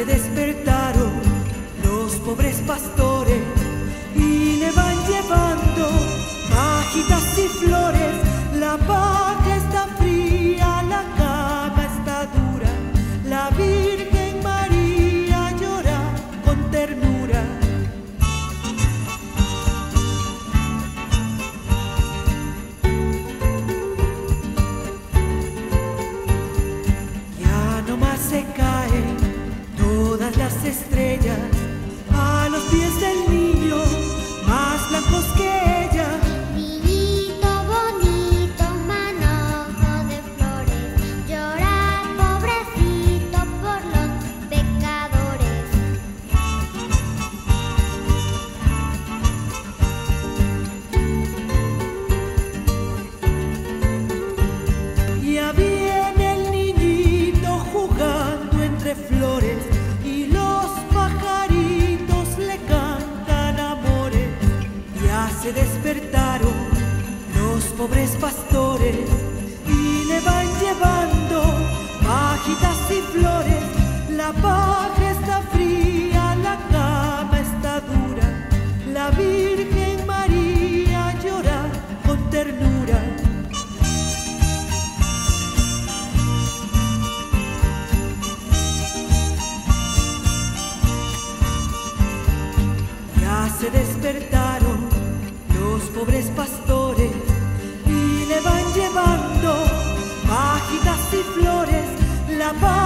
despertaron los pobres pastores y le van llevando pajitas y flores. La paja las estrellas a los pies del niño, más blancos que ella. Niñito bonito, manojo de flores, llora pobrecito por los pecadores. Ya viene el niñito jugando entre flores se despertaron los pobres pastores y le van llevando pajitas y flores. La paja está fría, la cama está dura, la Virgen María llora con ternura. Ya se despertaron pobres pastores y le van llevando pajitas y flores la paz.